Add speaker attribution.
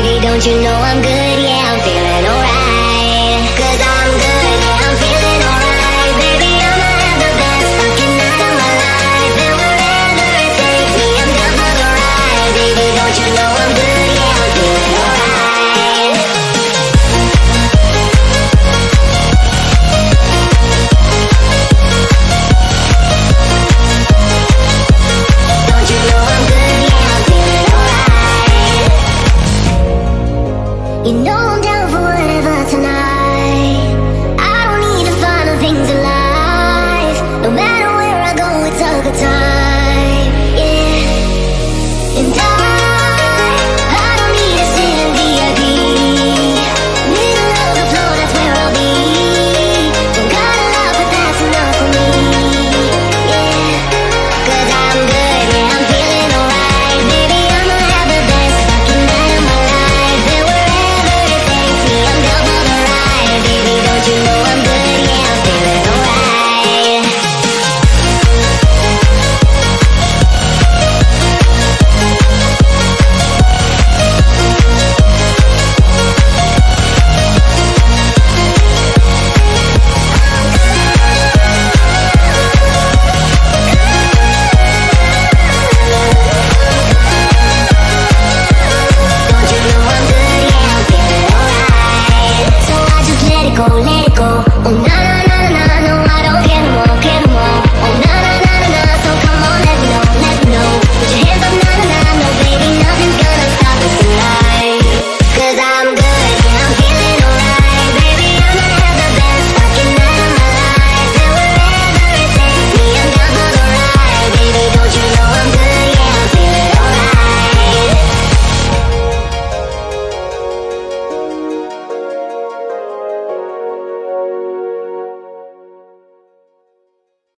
Speaker 1: Baby, don't you know I'm good, yeah You know that